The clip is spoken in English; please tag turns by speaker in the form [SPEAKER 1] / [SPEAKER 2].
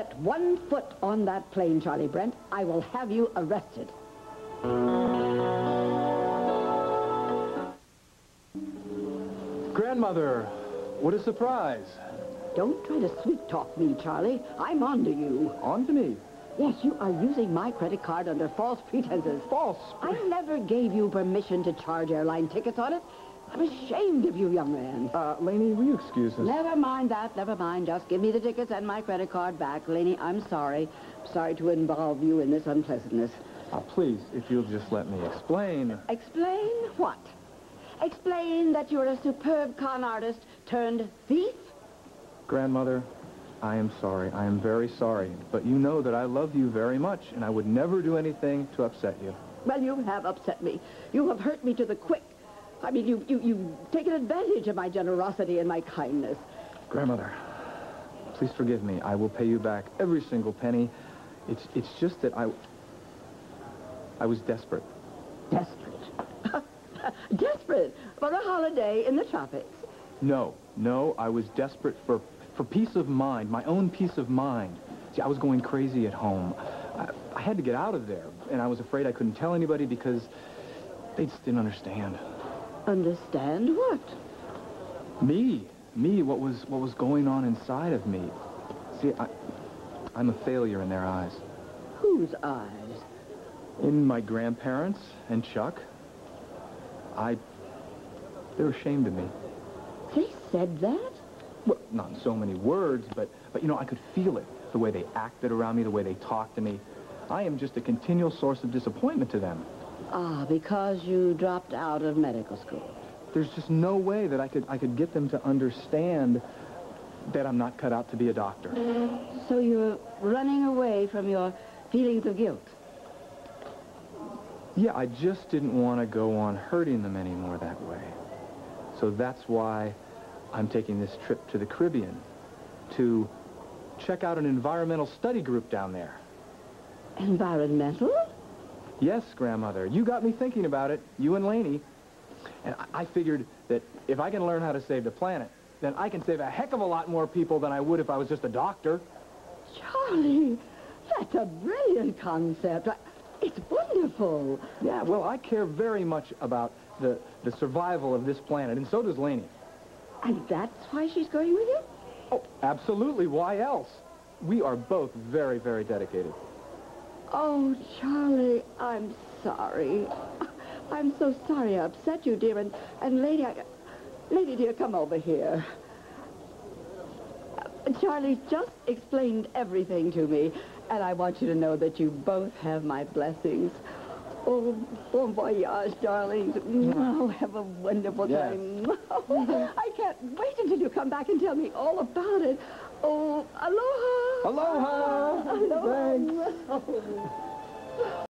[SPEAKER 1] set one foot on that plane, Charlie Brent, I will have you arrested.
[SPEAKER 2] Grandmother, what a surprise.
[SPEAKER 1] Don't try to sweet-talk me, Charlie. I'm on to you.
[SPEAKER 2] On to me.
[SPEAKER 1] Yes, you are using my credit card under false pretenses.
[SPEAKER 2] False.
[SPEAKER 1] I never gave you permission to charge airline tickets on it. I'm ashamed of you, young man.
[SPEAKER 2] Uh, Laney, will you excuse us?
[SPEAKER 1] Never mind that, never mind. Just give me the tickets and my credit card back. Laney, I'm sorry. Sorry to involve you in this unpleasantness.
[SPEAKER 2] Uh, please, if you'll just let me explain.
[SPEAKER 1] Explain what? Explain that you're a superb con artist turned thief?
[SPEAKER 2] Grandmother, I am sorry. I am very sorry. But you know that I love you very much, and I would never do anything to upset you.
[SPEAKER 1] Well, you have upset me. You have hurt me to the quick. I mean, you, you, you've taken advantage of my generosity and my kindness.
[SPEAKER 2] Grandmother, please forgive me. I will pay you back every single penny. It's, it's just that I... I was desperate.
[SPEAKER 1] Desperate. Desperate for a holiday in the tropics.
[SPEAKER 2] No, no, I was desperate for, for peace of mind, my own peace of mind. See, I was going crazy at home. I, I had to get out of there, and I was afraid I couldn't tell anybody because they just didn't understand.
[SPEAKER 1] Understand what?
[SPEAKER 2] Me, me, what was, what was going on inside of me. See, I, I'm a failure in their eyes.
[SPEAKER 1] Whose eyes?
[SPEAKER 2] In my grandparents and Chuck, I, they're ashamed of me.
[SPEAKER 1] They said that?
[SPEAKER 2] Well, not in so many words, but, but, you know, I could feel it. The way they acted around me, the way they talked to me. I am just a continual source of disappointment to them.
[SPEAKER 1] Ah, because you dropped out of medical school.
[SPEAKER 2] There's just no way that I could, I could get them to understand that I'm not cut out to be a doctor.
[SPEAKER 1] So you're running away from your feelings of guilt.
[SPEAKER 2] Yeah, I just didn't want to go on hurting them anymore that way. So that's why I'm taking this trip to the Caribbean to check out an environmental study group down there.
[SPEAKER 1] Environmental?
[SPEAKER 2] Yes, grandmother. You got me thinking about it, you and Laney. And I, I figured that if I can learn how to save the planet, then I can save a heck of a lot more people than I would if I was just a doctor.
[SPEAKER 1] Charlie, that's a brilliant concept. It's wonderful.
[SPEAKER 2] Yeah, well, I care very much about the, the survival of this planet, and so does Laney.
[SPEAKER 1] And that's why she's going with you?
[SPEAKER 2] Oh, absolutely. Why else? We are both very, very dedicated.
[SPEAKER 1] Oh, Charlie, I'm sorry. I'm so sorry I upset you, dear. And, and lady, I, lady dear, come over here. Charlie just explained everything to me, and I want you to know that you both have my blessings. Oh, bon voyage, darlings. Oh, have a wonderful time. I can't wait until you come back and tell me all about it. Oh, aloha.
[SPEAKER 2] Aloha!
[SPEAKER 1] Aloha.